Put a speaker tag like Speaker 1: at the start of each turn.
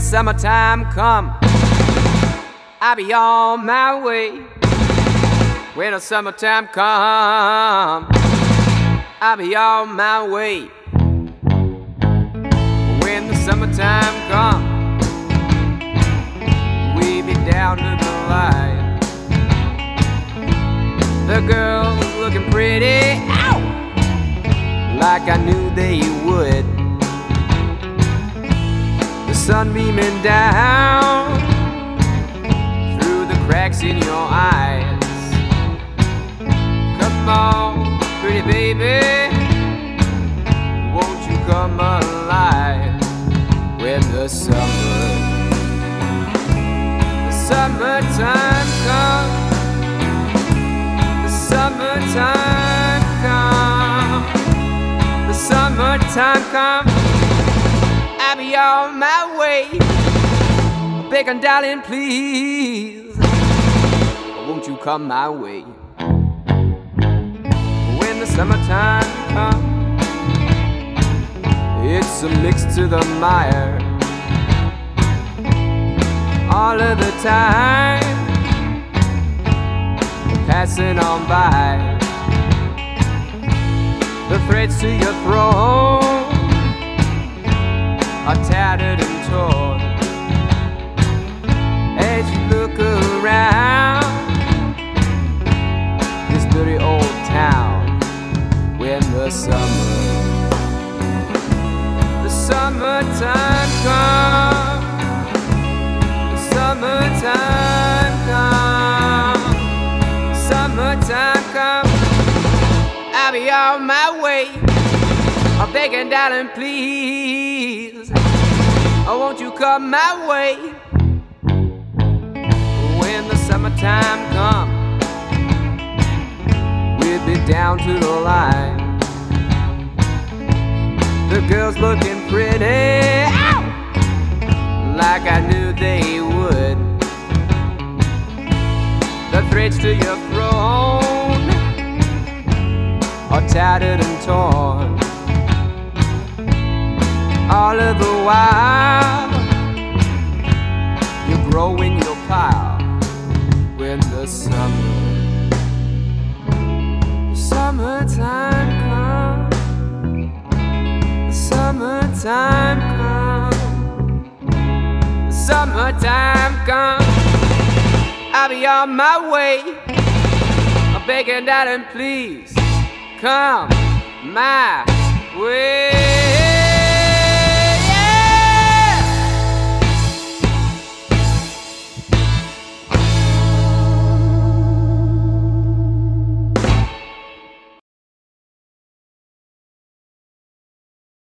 Speaker 1: summertime come, I'll be on my way. When the summertime come, I'll be on my way. When the summertime come, we be down to the line. The girls looking pretty, ow, like I knew they would. Sun beaming down through the cracks in your eyes. Come on, pretty baby, won't you come alive when the summer, the summertime comes, the summertime comes, the summertime comes. On my way, begging, darling, please, won't you come my way? when the summertime comes. It's a mix to the mire all of the time, passing on by. The threads to your throat are tattered and torn as you look around this dirty old town when the summer, the summertime comes, the summertime comes, the summertime comes. I'll be on my way. I'm begging, darling, please. Oh, won't you come my way when the summertime comes? We'll be down to the line. The girls looking pretty, ow, like I knew they would. The threads to your throne are tattered and torn. All of the while, you're growing your pile when the summer summertime comes, the summertime comes, the summertime comes. I'll be on my way. I'm begging, darling, please come my way.